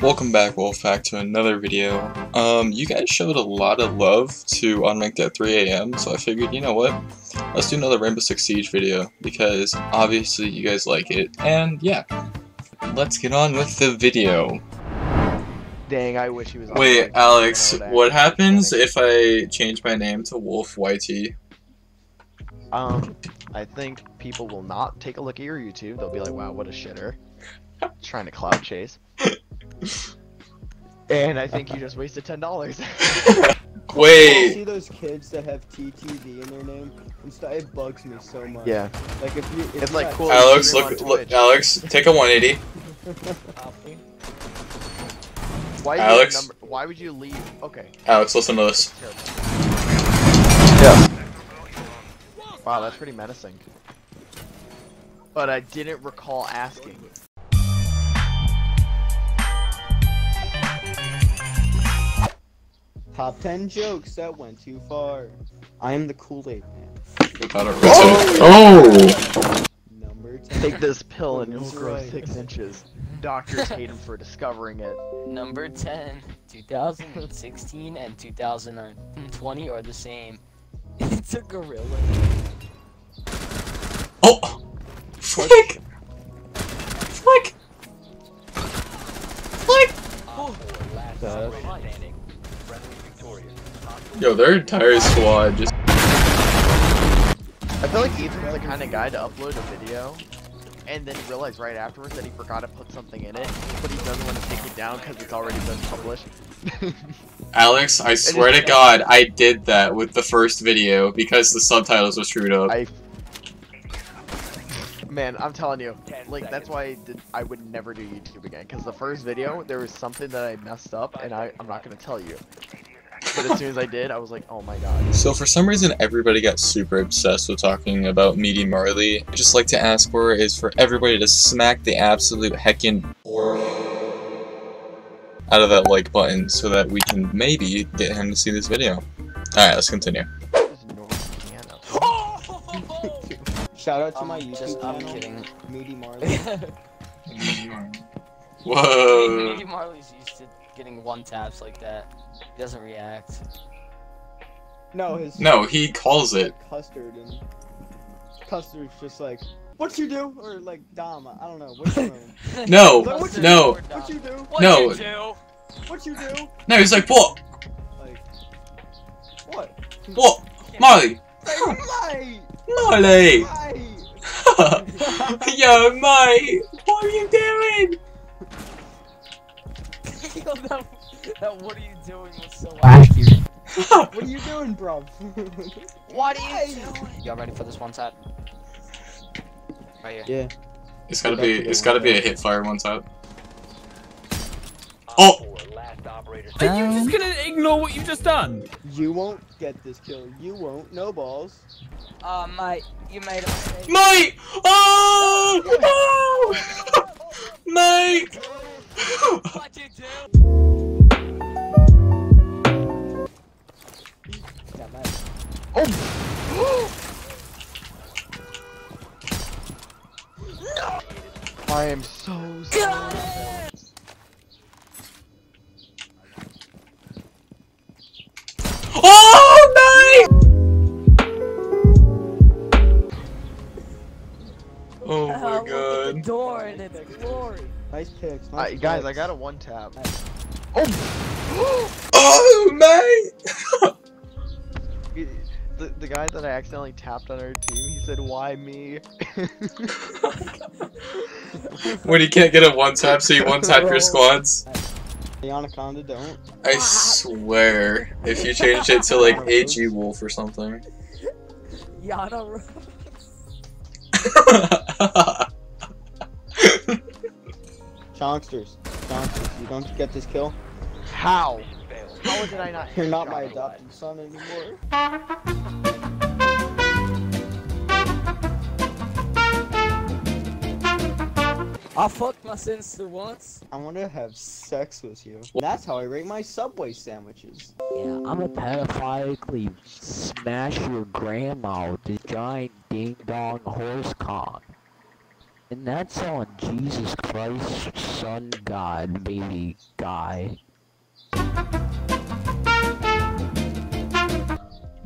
Welcome back, Wolfpack, to another video. Um, you guys showed a lot of love to Unranked at 3am, so I figured, you know what, let's do another Rainbow Six Siege video, because obviously you guys like it, and yeah, let's get on with the video. Dang, I wish he was. on Wait. Alex, I know that. what happens if I change my name to Wolf YT? Um, I think people will not take a look at your YouTube. They'll be like, "Wow, what a shitter," trying to cloud chase. and I think you just wasted ten dollars. Wait, see those kids that have TTV in their name and stuff? It bugs me so much. yeah, Like if you, if It's like cool. Alex, look, look, Alex, take a 180. why Alex? Number, why would you leave? Okay. Alex, listen to this. Yeah. Wow, that's pretty menacing. But I didn't recall asking. Top 10 jokes that went too far. I am the Kool-Aid man. Without a oh! Number 10. Take this pill and you'll grow right. six inches. Doctors hate him for discovering it. Number 10, 2016 and 2020 are the same. It's a gorilla. Oh! Flick! Flick! Flick! Uh, Yo, their entire squad just. I feel like Ethan's the kind of guy to upload a video and then realize right afterwards that he forgot to put something in it, but he doesn't want to take it down because it's already been published. Alex, I swear to God, I did that with the first video because the subtitles were screwed up. I. Man, I'm telling you, like that's why I, did, I would never do YouTube again. Cause the first video there was something that I messed up, and I I'm not gonna tell you. But as soon as I did, I was like, oh my god. So for some reason, everybody got super obsessed with talking about Meaty Marley. I'd just like to ask for is for everybody to smack the absolute heckin' out of that like button so that we can maybe get him to see this video. Alright, let's continue. Just. Shout out to my I'm YouTube just, I'm kidding. Meaty Marley. Whoa. Maybe Marley's used to getting one taps like that. He doesn't react. No, his No, he calls it. custard and custard's just like, what you do? Or like Dom, I don't know. What's your name? No, Like, what no. do? What you do? What No. you do? What you do? No, he's like, what? Like, what? What? Marley! Hey, Marley! Hey! Yo, mate! What are you doing? Yo, that, that what are you doing was so accurate. What are you doing, bro? What are you doing? Y'all ready for this one set? Right here. yeah. It's gotta be, it's gotta be a hit fire one time. Oh! Are you just gonna ignore what you've just done? You won't get this kill. You won't. No balls. Uh, mate, you made a mistake. Mate! Oh! Oh! Mate! What'd you do? Door and its glory. Nice picks. Nice Alright, guys, I got a one tap. Oh, oh, mate! The, the guy that I accidentally tapped on our team, he said, "Why me?" when you can't get a one tap, so you one tap your squads. The Anaconda don't. I swear, if you changed it to like AG Wolf or something. Yana Rose. Chonksters. Chonksters. You don't get this kill. How? How did I not? You're not my him? adopted son anymore. I fucked my sister once. I want to have sex with you. That's how I rate my Subway sandwiches. Yeah, I'm a pedophilically smash your grandma with this giant ding dong horse cock. And that's on Jesus Christ, Son, God, baby, guy.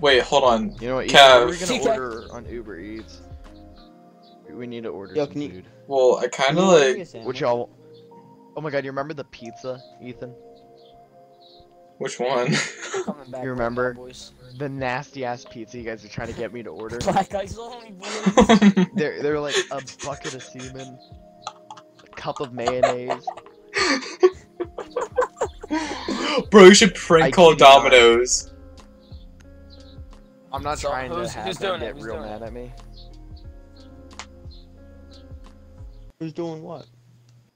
Wait, hold on. You know what? Kev. Ethan, we're TK. gonna order on Uber Eats. We need to order Yo, some can you- food. Well, I kind of you like. a sandwich? Which y'all? Oh my god, you remember the pizza, Ethan? Which one? Back You remember? The nasty ass pizza you guys are trying to get me to order. Black ice only. They're they're like a bucket of semen, a cup of mayonnaise. Bro, you should prank I call kid not. Domino's. I'm not So, trying to who's- have who's them doing it? get Who's real mad at me. Who's doing what?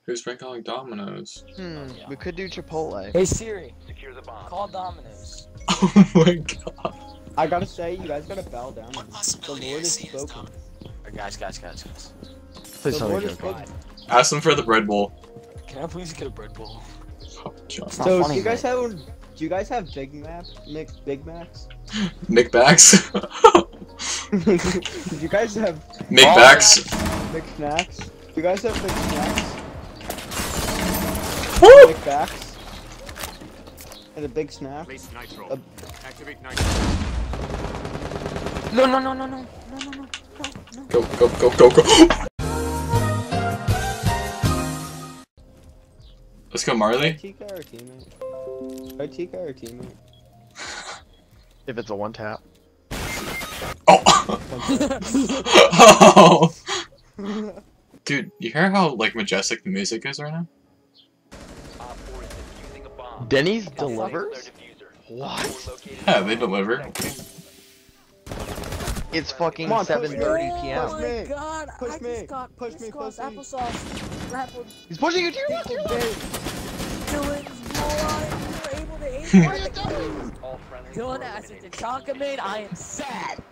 Who's prank calling Domino's? Hmm, yeah. we could do Chipotle. hey Siri, secure the bomb. call Domino's. Oh my god. I gotta say, you guys gotta bow down. The Lord has spoken. Or guys, guys, guys, guys. Please The tell me Lord you're has joking. spoken. Ask them for the bread bowl. Can I please get a bread bowl? Oh, John. It's not So, funny, do you guys mate. have do you guys have Big Mac, Mc, Big Macs? Mick Backs. do you guys have Mick Backs. Big Snacks? Do you guys have Big Snacks? Woo! Big Backs? And a Big Snack? Place nitro. Uh, Activate nitro. No, no, no, no, no, no, no, no. no. Go, go, go, go, go. Let's go, Marley. TK or teammate? Right, TK or teammate? If it's a one tap. Oh. oh. Dude, you hear how like majestic the music is right now? Denny's delivers? What? Yeah, they deliver. It's fucking Come on, push me. 7:30 p.m. Push me. god, Push I me. just got Push me, crisscross pussy. applesauce wrapped He's pushing you to your left. pickle your left. bait. Dylan's blood. You were able to aim What are you doing? Dylan asked it to Chonkaman. I am sad.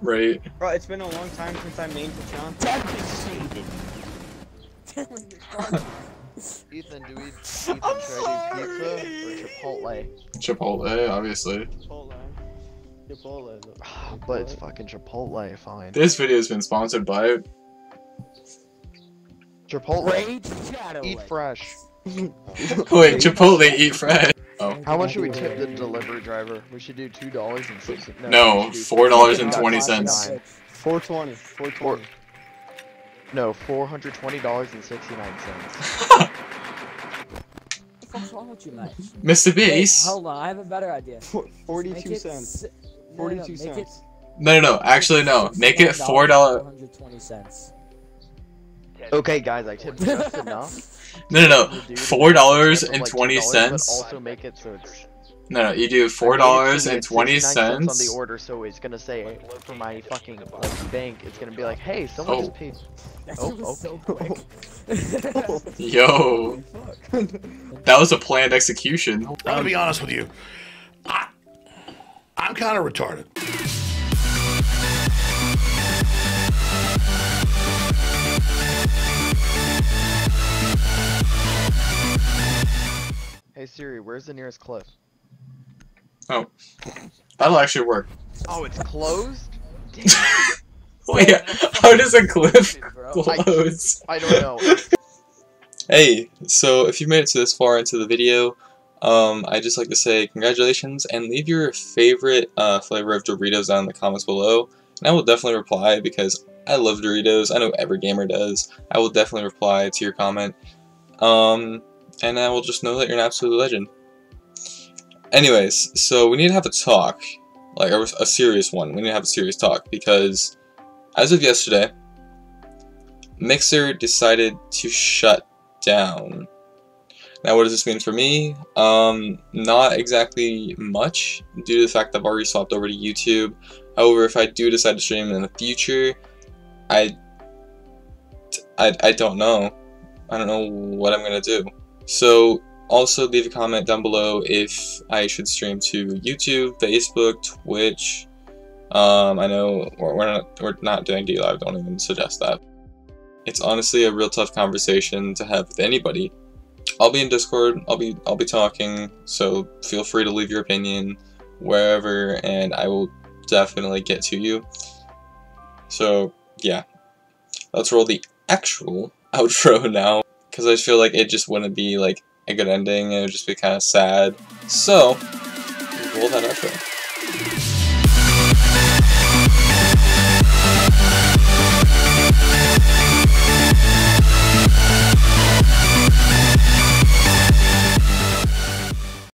Right. Bro, it's been a long time since I made the chance. Devastated. Dylan, you're done. Ethan, do we Ethan, I'm should sorry. pizza or Chipotle? Chipotle, obviously. Chipotle. Chipotle. But it's fucking Chipotle, fine. This video has been sponsored by Chipotle, Rage Shadow. eat fresh. Wait, Chipotle eat fresh. Oh. How much should we tip the delivery driver? We should do two dollars and sixty. No, four dollars and twenty cents. 420. 420. No, four hundred twenty dollars and sixty nine cents. What the fuck's wrong with you, mate? Mr. Wait, Beast. hold on, I have a better idea. Four- Make 42 cents. s- no, no, no, 42 it- cents. No, no, no. Actually, no. Make it four dollar. $420 cents. Okay, guys, I tipped just enough. No, no, no. to do the Four dollars tip of, and like, twenty $2, but cents. Also make it so it's No, no. You do four made it so dollars we and had twenty on the order, so it's gonna say for my fucking like bank, it's gonna be like, hey, someone Oh. just paid. That Oh, shit was so okay. quick. Yo, that was a planned execution. I'm gonna be honest with you. I, I'm kind of retarded. Where's the nearest cliff? Oh, that'll actually work. Oh, it's closed. Wait, how does a cliff close? I don't know. Hey, so if you made it to this far into the video, um, I'd just like to say congratulations and leave your favorite uh, flavor of Doritos down in the comments below. And I will definitely reply because I love Doritos. I know every gamer does. I will definitely reply to your comment. Um, and I will just know that you're an absolute legend. Anyways, so we need to have a talk, like a, a serious one. We need to have a serious talk because as of yesterday, Mixer decided to shut down. Now, what does this mean for me? Um, not exactly much, due to the fact that I've already swapped over to YouTube. However, if I do decide to stream in the future, I, I, I don't know. I don't know what I'm gonna do. So, also leave a comment down below if I should stream to YouTube, Facebook, Twitch. Um, I know we're, we're not we're not doing D Live. Don't even suggest that. It's honestly a real tough conversation to have with anybody. I'll be in Discord. I'll be I'll be talking. So feel free to leave your opinion wherever, and I will definitely get to you. So yeah, let's roll the actual outro now, because I feel like it just wouldn't be like a good ending, it would just be kind of sad. So, roll that outro.